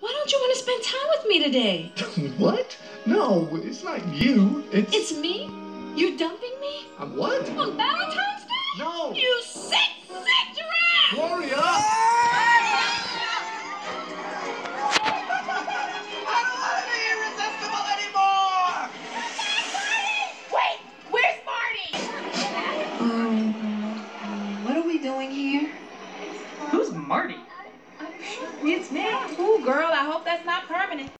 Why don't you want to spend time with me today? what? No, it's not you. It's... It's me? You're dumping me? I'm what? On Valentine's Day? No! You sick, sick giraffe! Gloria! Wait! Where's Marty? Um, what are we doing here? It's me. Ooh, girl, I hope that's not